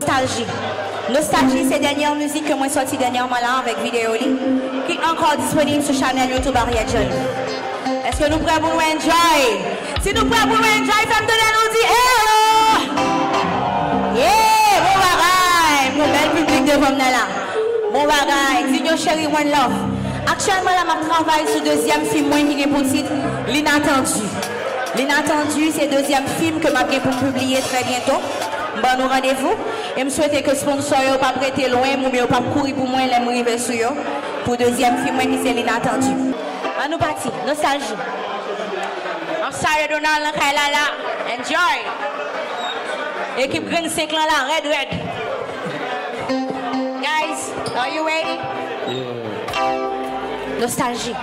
Nostalgie. Nostalgie, c'est dernière musique que moi sortie dernièrement là avec vidéo qui est encore disponible sur chaîne YouTube Ariel Est-ce que nous pouvons nous enjoy? Si nous pouvons nous enjoy, ça me donne nous dire eh, hello! Oh! Yeah! Bon bagaille! Mon bel public de là. Bon bagaille! chéri, One Love. Actuellement, là, je travaille sur le deuxième film qui est pour titre L'inattendu. L'inattendu, c'est le deuxième film que je vais publier très bientôt. Bon, nous rendez-vous. Et me souhaiter que sponsor yo pas prêter loin, mou yo pas courir pour moi, les rive sur yo. Pour deuxième film, qui c'est l'inattendu. On nous parti, nostalgie. I'm sorry, Donald, la Enjoy. Équipe Green 5 là, red, red. Guys, are you ready? Yeah. Nostalgie.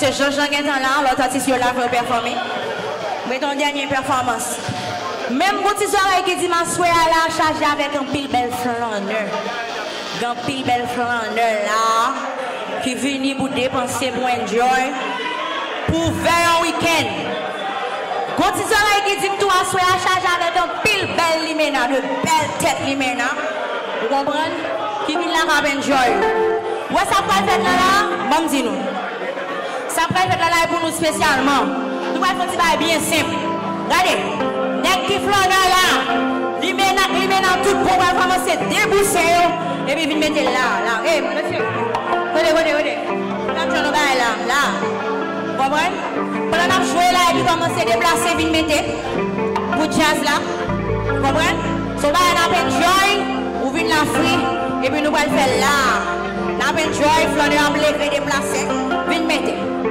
se joshan gen tan la, lò tatis yon la pou performe. Mwen ton denye performans. Mèm gouti zora ekedim an swè a la chaje avèk an pil bel flan nè. Gan pil bel flan nè la ki veni boudè panse pou enjoy pou ver yon wikend. Gouti zora ekedim tou an swè an chaje avèk an pil bel limè nan an pil bel tet limè nan ki veni lak ap enjoy wè sa fòl fèt la la ban di nou. San prej vek la la e pou nou spesyalman. Nou kwen kon si ba e bien simple. Gade, nek ki flon nan la. Limen nan, limen nan tout pou kwen komanse debouse yo. Ebi vin mette la, la. E, eh, moun asye. Ode, ode, ode. Kwan jan nou bay la, la. Bon, bon. Pobren? Kwan nan jou e la ebi komanse deplase vin mette. Pou jazz la. Pobren? Bon, se bay nan pen joy ou vin la fri. E ebi nou kwen fel la. Nan pen joy flon nan blek e deplase. Vin mette.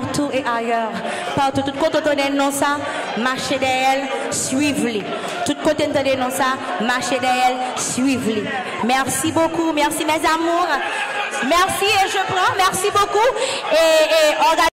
partout et ailleurs. Partout, tout côté de non ça, marchez d'elle, suivez-les. Tout côté de non ça, marchez d'elle, suivez-les. Merci beaucoup, merci mes amours. Merci et je prends, merci beaucoup. Et, et